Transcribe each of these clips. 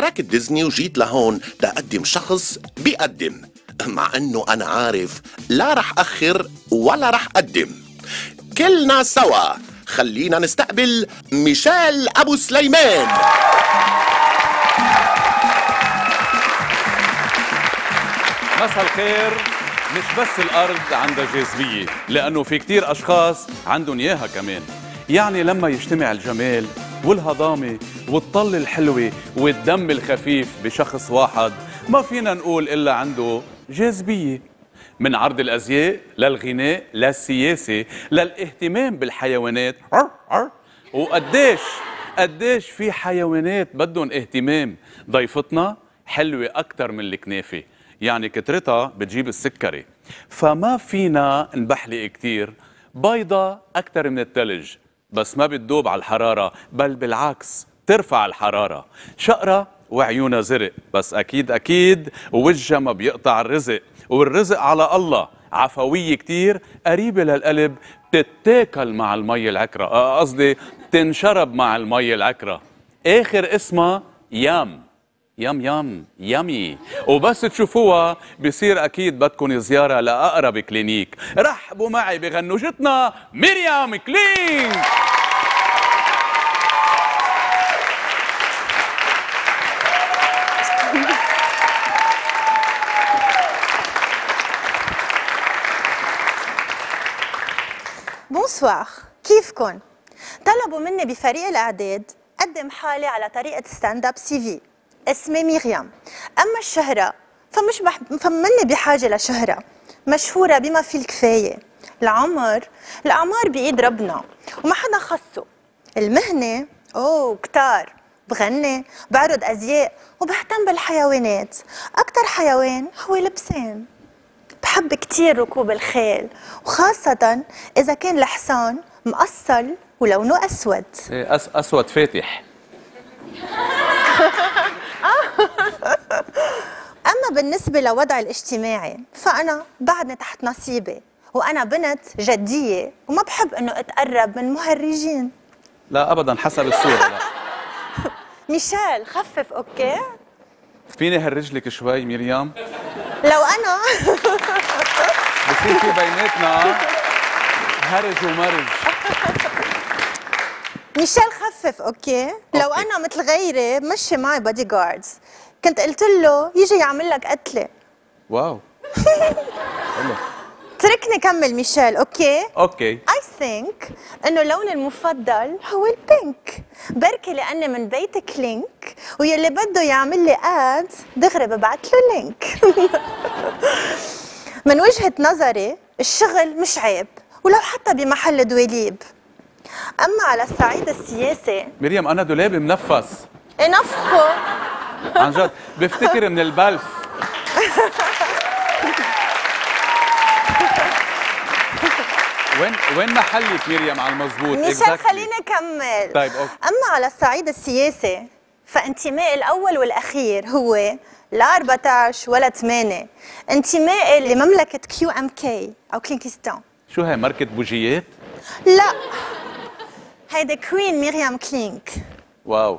تركت ديزني وجيت لهون لأقدم شخص بيقدم مع إنه أنا عارف لا رح أخر ولا رح أقدم. كلنا سوا. خلينا نستقبل ميشيل أبو سليمان. مساء الخير. مش بس الأرض عندها جاذبية لأنه في كتير أشخاص عندهم إياها كمان. يعني لما يجتمع الجمال والهضامة والطل الحلوه والدم الخفيف بشخص واحد. ما فينا نقول إلا عنده جاذبية. من عرض الأزياء للغناء للسياسة للاهتمام بالحيوانات. عر عر. وقديش قديش في حيوانات بدهم اهتمام. ضيفتنا حلوة أكثر من الكنافة. يعني كترتها بتجيب السكري. فما فينا نبحلق كتير. بيضة أكتر من التلج. بس ما بتدوب على الحرارة بل بالعكس. ترفع الحرارة. شقرة وعيونها زرق بس أكيد أكيد وجهها ما بيقطع الرزق. والرزق على الله. عفوية كتير قريبة للقلب تتاكل مع المي العكرة. آه، قصدي تنشرب مع المي العكرة. آخر اسمها يام. yum yum yummy وبس تشوفوها بصير أكيد بدكم زيارة لأقرب clinique. رحبوا معي بغنوجتنا ميريام كلينك. bonsoir كيفكن؟ طلبوا مني بفريق الإعداد قدم حالي على طريقة stand up CV اسمي ميريام أما الشهرة فمش بح... فمني بحاجة لشهرة. مشهورة بما في الكفاية. العمر الأعمار بإيد ربنا. وما حدا خصه. المهنة أوه كتار. بغني بعرض أزياء وبهتم بالحيوانات. أكتر حيوان هو الحصان بحب كتير ركوب الخيل وخاصة إذا كان الحصان مقصل ولونه أسود. أس أسود فاتح. أما بالنسبة لوضعي الاجتماعي فأنا بعدني تحت نصيبي وأنا بنت جدية وما بحب إنه أتقرب من مهرجين. لا ابدا حسب الصورة. لا. ميشيل خفف أوكي؟ فيني هرجلك شوي مريم لو أنا. بصير في بيناتنا. هرج ومرج. ميشيل خفف okay؟ لو okay. أنا مثل غيري مشي معي bodyguards كنت قلت له يجي يعمل لك قتلة. wow. حلو تركني كمل ميشيل okay؟ okay. I think إنه لوني المفضل هو ال pink بركي لأني من بيت كلينك ويلي بده يعمل لي add دغري ببعت له link من وجهة نظري الشغل مش عيب ولو حتى بمحل دواليب أما على الصعيد السياسي مريم أنا دولابي منفس انفخه عن جد بفتكر من البلف. وين وين محلك مريم على ميشيل exactly. خليني اكمل طيب، okay. أما على الصعيد السياسي فانتمائي الأول والأخير هو لا 14 ولا 8 انتمائي لمملكة QMK أو كلينكستان شو هي ماركة بوجيات؟ لا هيدي queen ميريام كلينك. wow.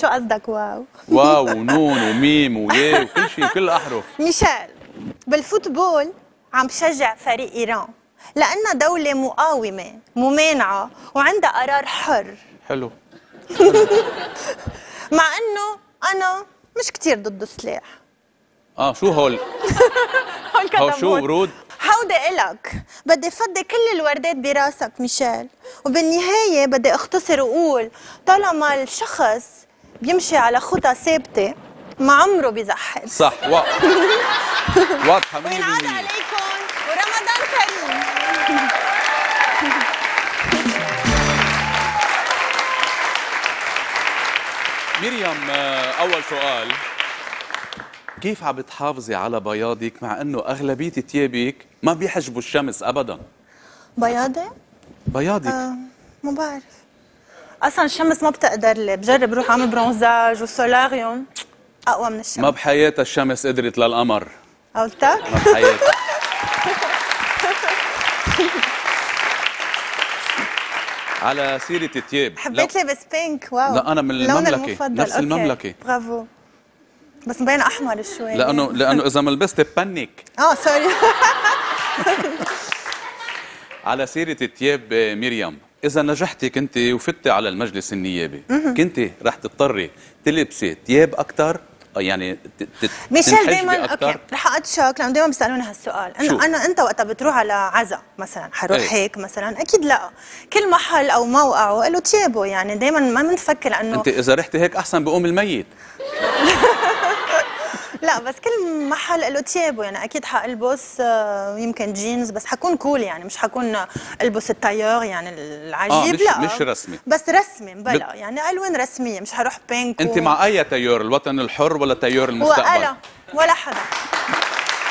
شو قصدك wow؟ واو ونون وميم ويا وكل شيء كل الاحرف ميشيل بال football عم بشجع فريق إيران. لانها دولة مقاومة ممانعة وعندها قرار حر. حلو. مع إنه أنا مش كتير ضد السلاح. آه شو هول؟ هول هو شو. ورود هودي إلك. بدي افضي كل الوردات براسك ميشيل. وبالنهاية بدي أختصر وأقول طالما الشخص بيمشي على خطى ثابتة ما عمره بيزحل. صح وا... واضحة 100% وينعاد عليكم. مريم آه، أول سؤال. كيف عم بتحافظي على بياضك مع إنه أغلبية ثيابك ما بيحجبوا الشمس ابدا؟ بياضة؟ بياضك. آه ما بعرف. أصلا الشمس ما بتقدر لي. بجرب روح أعمل bronzage و solarium. أقوى من الشمس. ما بحياتها الشمس قدرت للقمر. قلتك؟ ما بحياتها. على سيرة التياب حبيت لبس pink wow. لا، أنا من المملكة،. نفس okay. المملكة. برافو. بس مبين أحمر شوي. لأنه لأنه إذا ما لبست pink آه sorry على سيرة التياب آه، مريم إذا نجحتي كنت وفتي على المجلس النيابي. كنت رح تضطري تلبسي تياب أكثر يعني ميشيل دائما؟ okay رح اتشك لأنه دائما بيسالوني هالسؤال؟ إنه أنا أنت وقتها بتروح على عزا مثلا حروح إيه. هيك مثلا أكيد لا كل محل أو موقعه له تيابه يعني دائما ما بنفكر إنه أنت إذا رحتي هيك أحسن بقوم الميت لا بس كل محل له تيابه يعني أكيد حألبس آه، يمكن جينز بس حكون cool يعني مش حكون ألبس التايور يعني العجيب آه، مش- لا مش رسمي. بس رسمي بلا بت- يعني ألوان رسمية مش حروح بينك أنت و- مع أي تيار الوطن الحر ولا تيار المستقبل؟ ولا ولا حدا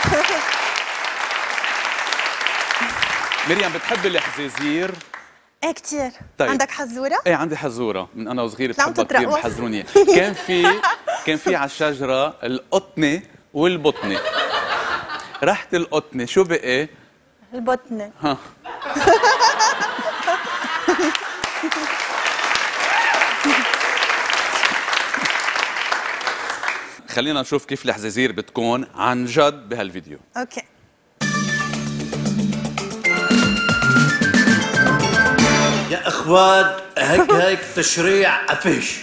مريم بتحبي الحزازير؟ إيه كتير. طيب. عندك حزورة؟ إيه عندي حزورة. من أنا وصغير بحبها كثير؟ بحزروني كان في كان في على الشجرة القطنة والبطنة. رحت القطنة. شو بقي؟ البطنة. ها. خلينا نشوف كيف الحزازير بتكون عن جد بهالفيديو. أوكي. يا إخوان هيك هيك تشريع افش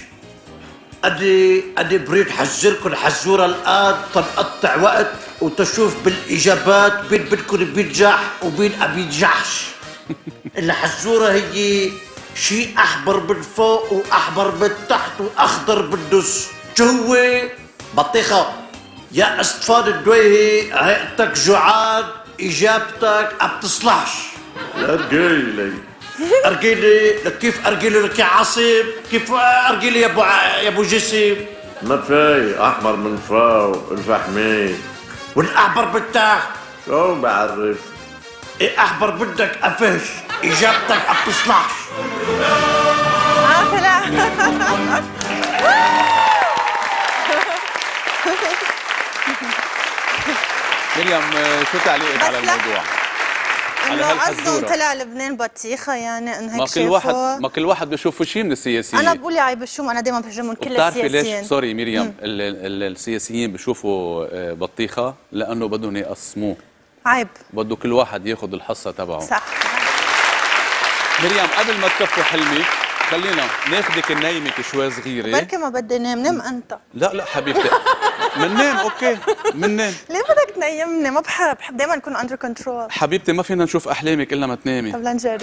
ادي أدي بريد حذركم حزوره الآن تنقطع وقت وتشوف بالإجابات بين بدكم بينجح وبين ما بينجحش الحزوره هي شيء احمر من فوق واحمر من تحت وأخضر بالنص شو هو بطيخة. يا اسطفان الدويهي هيئتك جوعان إجابتك ما بتصلحش. ارجيلي ارجيلي كيف ارجيلي لك يا عاصم؟ كيف ارجيلي يا أبو ع- يا أبو جسم؟ ما في أحمر من فوق الفحمي والأحمر تحت شو بعرف؟ إيه أحمر بدك افش إجابتك ما بتصلحش. آه طلع مريم شو تعليقك على. الموضوع؟ إنه قصدهم. طلع لبنان بطيخة يعني إنه هيك ما كل واحد. ما كل واحد بشوفه شيء من السياسيين. أنا بقول يا عيب الشوم أنا دائما بهجمهم كل بتعرفي السياسيين. ليش sorry مريم ال- ال- السياسيين بشوفوا آه، بطيخة لأنه بدهم يقسموه. عيب. بده كل واحد ياخذ الحصة تبعه. صح. مريم قبل ما تكفي حلمك خلينا ناخدك ننيمك شوي صغيرة. بركي ما بدي نام. نام أنت. لا لا حبيبتي. مننام okay مننام ليه بدك تنيمني ما بحب بحب دائما أكون under control حبيبتي ما فينا نشوف أحلامك إلا ما تنامي. طب لنجرب.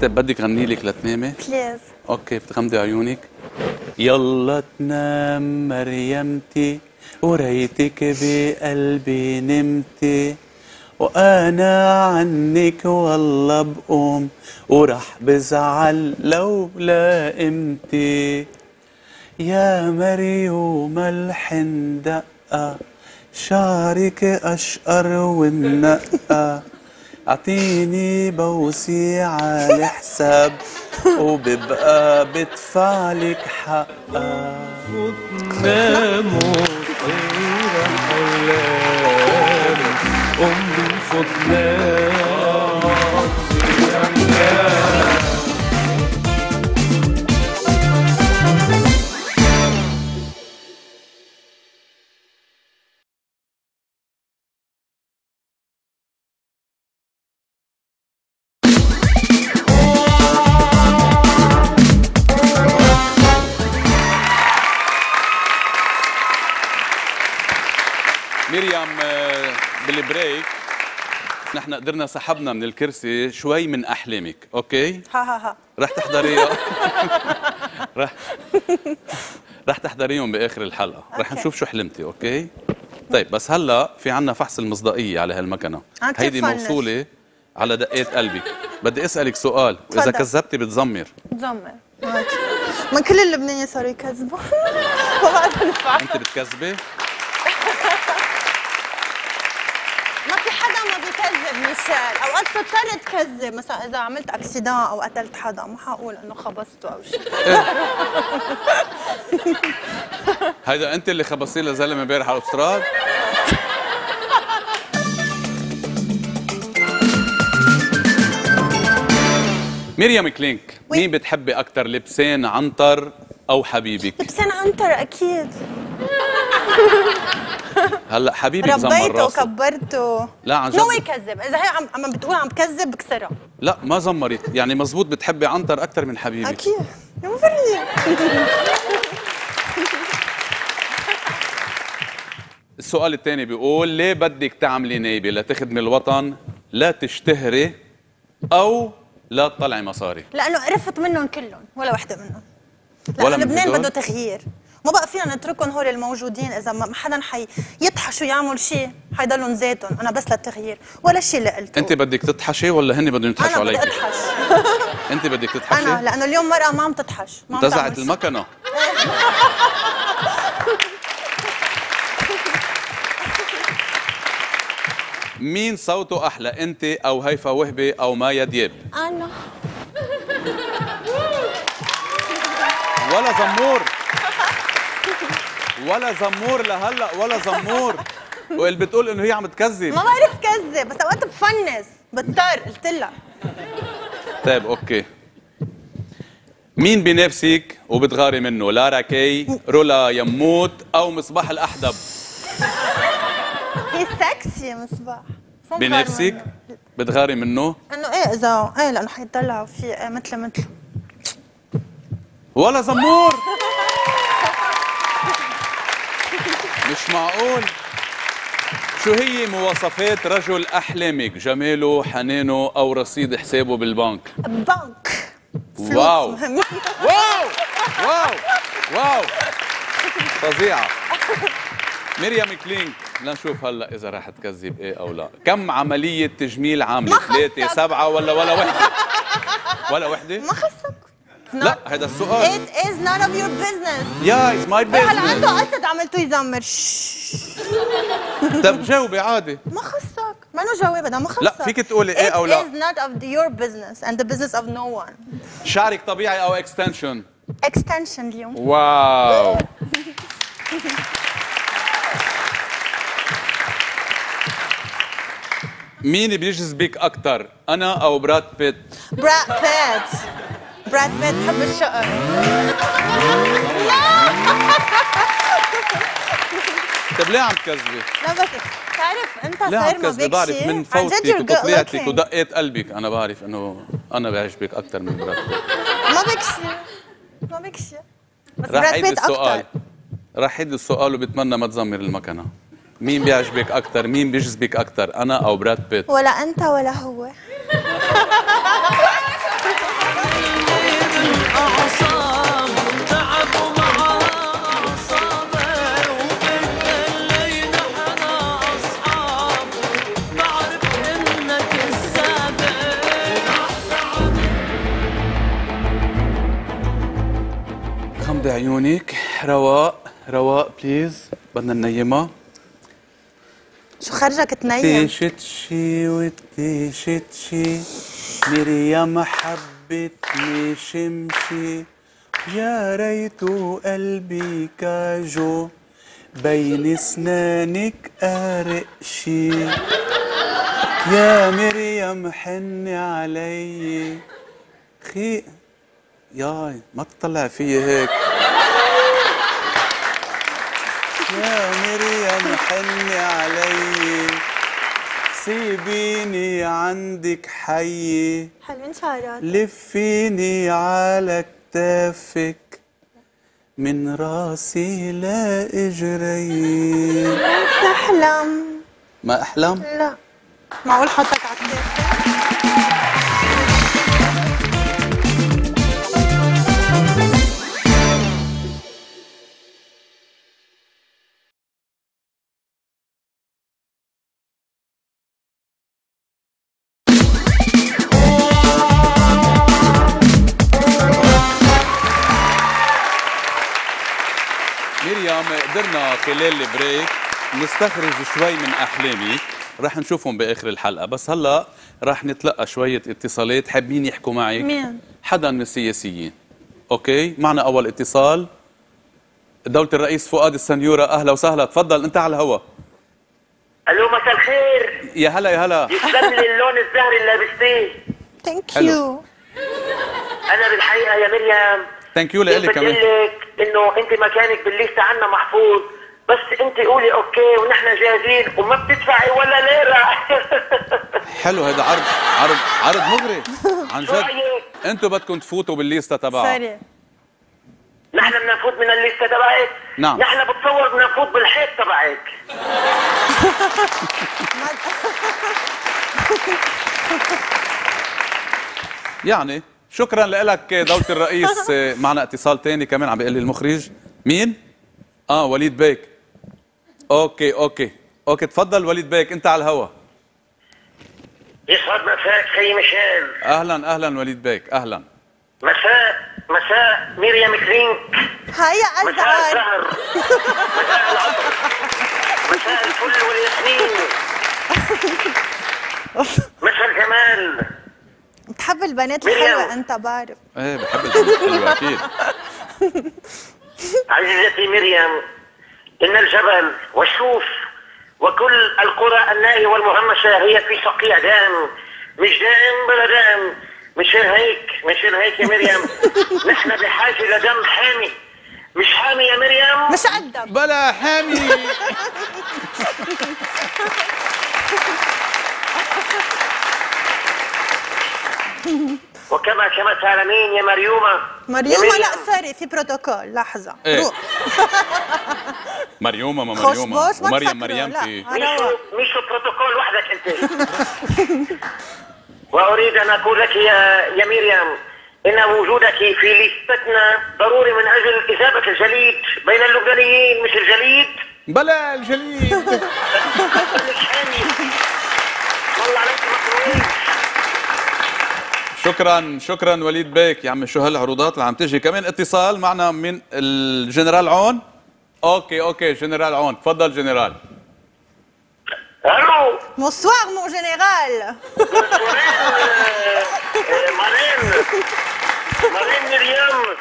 طيب بدك غني لك لتنامي؟ please okay بتغمضي عيونك. يلا تنام مريمتي وريتك بقلبي نمتي. وأنا عنك والله بقوم ورح بزعل لو لقمتي يا مريوم الحندقة شعرك أشقر والنقة. أعطيني بوسي على حساب وببقى بدفعلك حقها ناموا خير حلام أمي فضلان. قدرنا سحبنا من الكرسي شوي من أحلامك okay؟ ها ها ها. رح تحضريها. رح رح تحضريهم بآخر الحلقة. رح okay. نشوف شو حلمتي okay؟ طيب بس هلأ في عنا فحص المصداقية على هالمكنة. آه، هيدي. موصولة على دقات قلبك بدي أسألك سؤال. واذا. كذبتي بتزمر. تزمر من كل اللبنانيين صاروا يكذبوا. ما تنفع أنت بتكذبي ما في حدا ما بيكذب ميشيل اوقات بتضطر تكذب. مثلا إذا عملت accident أو قتلت حدا ما حقول إنه خبصته أو شيء. هيدا أنت اللي خبصتي لزلمة امبارح على الاوتوستراد مريم كلينك. مين بتحبي أكثر لبسان عنتر أو حبيبك؟ لبسان عنتر أكيد. هلا حبيبك زمر ربيته وكبرته. لا، عن جد. مو يكذب. إذا هي عم عم بتقول عم بكذب بكسرها لا ما زمرت. يعني مزبوط بتحبي عنتر أكثر من حبيبك أكيد. يا مفرني السؤال الثاني بيقول ليه بدك تعملي نايبة؟ لتخدمي الوطن لا تشتهري أو لا تطلعي مصاري؟ لأنه عرفت منهم كلهم ولا وحدة منهم. ولا لبنان؟ بده تغيير. ما بقى فينا نتركهم هول الموجودين إذا ما حدا حي يطحشوا يعمل شيء حيضلوا ذاتهم أنا بس للتغيير ولا شيء اللي قلته أنت بدك تطحشي ولا هن بدهم يطحشوا أنا بدي عليك اطحش أنت بدك تطحشي أنا لأنه اليوم مرأة ما عم تطحش ما عم انتزعت شيء. المكنة. مين صوته أحلى أنت أو هيفا وهبي أو مايا دياب؟ أنا. ولا زمور. ولا زمور لهلا ولا زمور. واللي بتقول إنه هي عم تكذب. ما بعرف كذب بس أوقات بفنس بضطر قلت لها. طيب okay. مين بنفسك وبتغاري منه لارا كي رولا يموت أو مصباح الأحدب؟ هي سكسي مصباح. بنفسك منه؟ بتغاري منه؟ إنه إيه إذا إيه لأنه حيطلعوا في إيه مثل مثل. ولا زمور! مش معقول؟ شو هي مواصفات رجل أحلامك؟ جماله حنانه أو رصيد حسابه بالبنك؟ بنك wow. wow. wow. واو. فظيعة. مريم كلينك لنشوف هلا إذا رح تكذب إيه أو لا. كم عملية تجميل ثلاثة خصك. سبعة ولا ولا وحدة؟ ولا وحدة؟ ما خصك لا هذا السؤال. It is none of your business. يا it's my هلا عنده قصد عملته يزمر. طب جاوبي عادي. ما خصك. ما إنه جواب ما خصك. لا، فيك تقولي إيه أو لا. It is not of your business and the business of no one. شعرك طبيعي أو extension extension اليوم. wow. مين بيجذبك أكثر أنا أو براد بيت براد بيت براد بيت بحب الشقر طب ليه عم تكذبي؟ لا بس تعرف انت صاير ما؟ بيك بعرف من فوتك وتطليعتك looking. ودقات قلبك أنا بعرف إنه أنا بعجبك أكثر من براد بيت ما بيك شيء ما بيك شيء بس رح براد بيت السؤال أكثر رح عيد السؤال وبتمنى ما تزمر المكنة مين بيعجبك أكثر؟ مين بيجذبك أكثر؟ أنا أو براد بيت؟ ولا أنت ولا هو عيونك رواق رواق بليز بدنا ننيمها شو خرجك تنيم؟ تيشت شي وتيشت شي حبتني شمشي يا ريت قلبي كاجو بين اسنانك أرقشي. يا مريم حني علي خي ياي ما تطلع فيي هيك. يا مريم حني علي. سيبيني عندك حي. حلوين شعرات لفيني على كتافك من راسي لا اجري. تحلم. ما أحلم؟ لا. معقول حطك على كتافي خلال ال break نستخرج شوي من احلامك رح نشوفهم بآخر الحلقة. بس هلأ رح نتلقى شوية اتصالات. حابين يحكوا معك مين؟ حدا من السياسيين. okay؟ معنا أول اتصال. دولة الرئيس فؤاد السنيورة. أهلا وسهلا. تفضل أنت على الهوا ألو مساء الخير. يا هلا يا هلا. يسلم لي اللون الزهري اللي لابستيه. thank you. أنا بالحقيقة يا مريم thank you بدي لك كمان لك إنه أنت مكانك بالليستة عنا محفوظ. بس انت قولي okay ونحن جاهزين وما بتدفعي ولا ليرة. حلو هذا عرض عرض عرض مغري. عن شو جد؟ أنتوا بدكم تفوتوا بالليستة تبعها. sorry. نحن بدنا نفوت من الليستة تبعك؟ نعم. نحن بتصور بدنا نفوت بالحيط تبعك. يعني شكرا لك دولة الرئيس معنا اتصال تاني كمان عم بيقول لي المخرج. مين؟ آه وليد بيك. okay okay. okay تفضل وليد بيك انت على الهوا. يسعد مساك خي ميشيل. أهلا أهلا وليد بيك أهلا. مساء مساء ميريام كلينك. هيا مساء ازعر الزهر. مساء العطر. مساء الفل والياسمين. مساء الجمال. بتحب البنات مريم. الحلوة أنت بعرف. إيه بحب البنات الحلوة أكيد. عزيزتي مريم إن الجبل والشوف وكل القرى النائية والمهمشة هي في صقيع دام مش دام بلا دام. مشان هيك؟ مشان هيك يا مريم؟ نحن بحاجة لدم حامي. مش حامي يا مريم؟ مش قدم بلا حامي. وكما كما تعلمين يا مريومة. مريومة لا sorry في بروتوكول. لحظة. إيه. روح. مريومة ما مريومة. ومريم مريم لا. في مش بروتوكول وحدك أنت. وأريد أن أقول لك يا يا مريم إن وجودك في لستنا ضروري من أجل إذابة الجليد بين اللبنانيين مش الجليد. بلا الجليد مش حامي والله عليك مكروه شكرا شكرا وليد بيك يا عمي شو هالعروضات اللي عم تجي. كمان اتصال معنا من الجنرال عون. okay okay جنرال عون. تفضل جنرال. ألو. Bonsoir mon général. مارين. مارين مريم.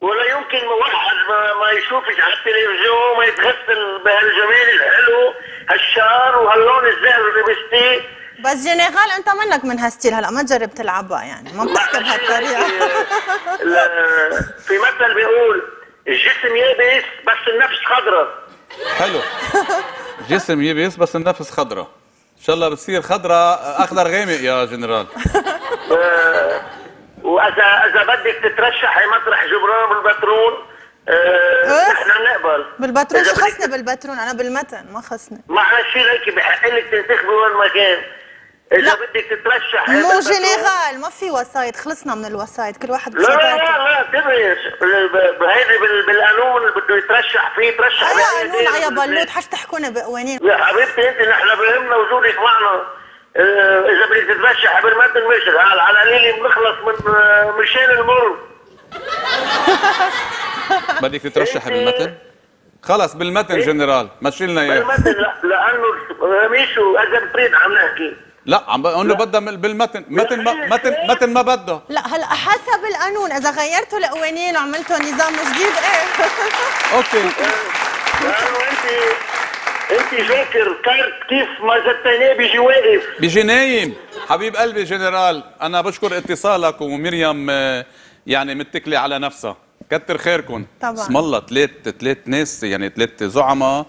ولا يمكن واحد ما, ما يشوفك على التلفزيون ما يتغسل بهالجمال الحلو هالشعر وهاللون الزهر اللي لبستيه بس جنرال انت منك من هال style هلا ما تجرب تلعبها يعني ما بتحكي بهالطريقة. ال- في مثل بيقول الجسم يابس بس النفس خضراء حلو. جسم يابس بس النفس خضراء إن شاء الله بتصير خضراء أخضر غامق يا جنرال. وإذا إذا بدك تترشحي مطرح جبران بالبترون آه، إيه؟ نحن نقبل. بالبترون شو خصني بالبترون أنا بالمتن ما خصني. معنى شيء هيك بحق لك تنتخبي وين ما كان. إذا لا. بدك تترشحي مو جنرال ما في وسايط خلصنا من الوسايط كل واحد لا لا لا بهيدي بال- بالقانون اللي بده يترشح فيه يترشح هيا بهيدي قانون يا بلوط حش تحكونا بقوانين. يا حبيبتي أنت نحن بهمنا وجودك معنا. آه، إذا بدك تترشح بالمتن مشي على على قليل بنخلص من آه، مشان المر بدك تترشحي بالمتن؟ خلص بالمتن جنرال مشي لنا إياه. بالمتن لا لأنه ميشو اذا بتريد عم نحكي. لا عم بقول له بدها بالمتن. متن ما متن متن ما بدها لا هلا حسب القانون. إذا غيرتوا القوانين وعملتوا نظام جديد إيه. okay. لأنه انت انت joker carte كيف ما زتيناه بيجي واقف. بيجي نايم. حبيب قلبي جنرال أنا بشكر اتصالك ومريم آه، يعني متكلة على نفسها. كتر خيركم طبعاً. اسم الله ثلاث ثلاث ناس يعني ثلاث زعماء.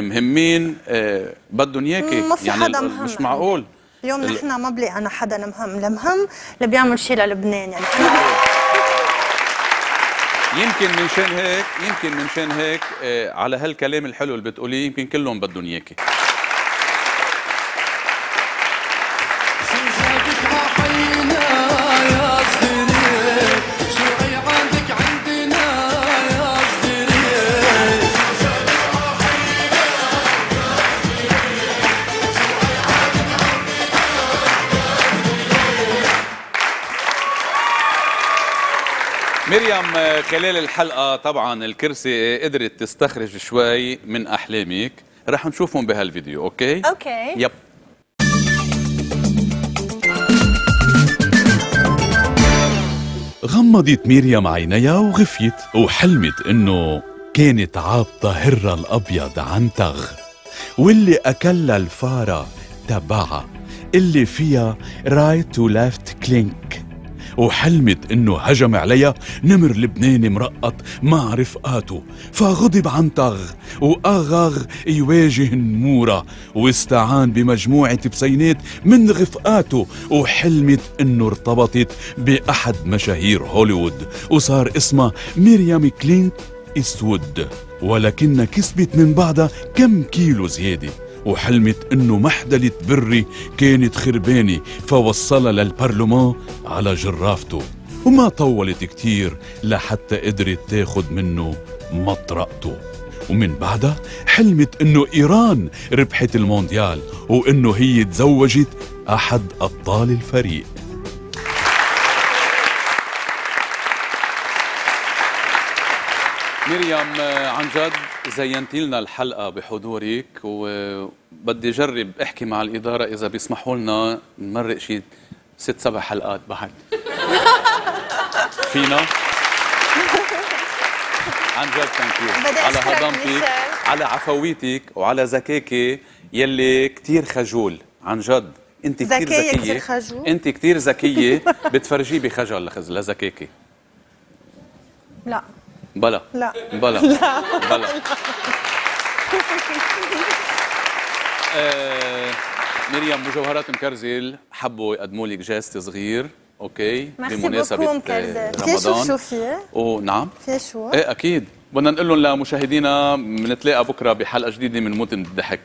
مهمين آه، بدهم اياكي يعني مش معقول. اليوم ال- نحن ما بلاقي أنا حدا مهم المهم اللي بيعمل شيء للبنان يعني. يمكن من شان هيك يمكن من شان هيك آه، على هالكلام الحلو اللي بتقوليه يمكن كلهم بدهم اياكي مريم خلال الحلقة طبعا الكرسي قدرت تستخرج شوي من أحلامك رح نشوفهم بهالفيديو أوكي؟ أوكي. يب غمضت ميريام عينيها وغفيت وحلمت إنه كانت عابطة هرة الأبيض عن تغ واللي أكلها الفارة تبعها اللي فيها رايت ولافت كلينك وحلمت إنه هجم عليها نمر لبناني مرقط مع رفقاته فغضب عن تغ واغغ يواجه النمورة واستعان بمجموعة بسينات من رفقاته وحلمت إنه ارتبطت بأحد مشاهير هوليوود وصار اسمها ميريام كلينت إسود ولكنها كسبت من بعدها كم كيلو زيادة. وحلمت إنه محدلة بري كانت خربانة فوصلها للبرلمان على جرافته. وما طولت كتير لحتى قدرت تاخد منه مطرقته. ومن بعدها حلمت إنه إيران ربحت المونديال وإنه هي تزوجت أحد أبطال الفريق. مريم عن جد زينتي لنا الحلقة بحضورك وبدي جرب أحكي مع الإدارة إذا بيسمحوا لنا نمرق شي ست سبع حلقات بعد. فينا؟ عن جد ثانك على هضمتك. على عفويتك وعلى ذكاكي يلي كتير خجول. عن جد. أنت كتير خجول؟ أنت كتير ذكية. بتفرجيه بخجل لذكاكي لا. بلا. لا. بلا. بلا. آه مريم مجوهرات مكرزل حبوا يقدموا لك جاست صغير أوكي؟ بوكو آه، مكرزل في شو رمضان شو في ونعم في شو؟ إيه أكيد. بدنا نقول لهم لمشاهدينا بنتلاقى بكرة بحلقة جديدة من موت الضحك.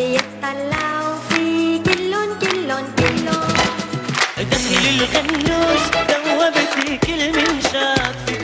بيتطلعوا في كلن كلن كلن دخل الغنوش دوبتي كل من شافي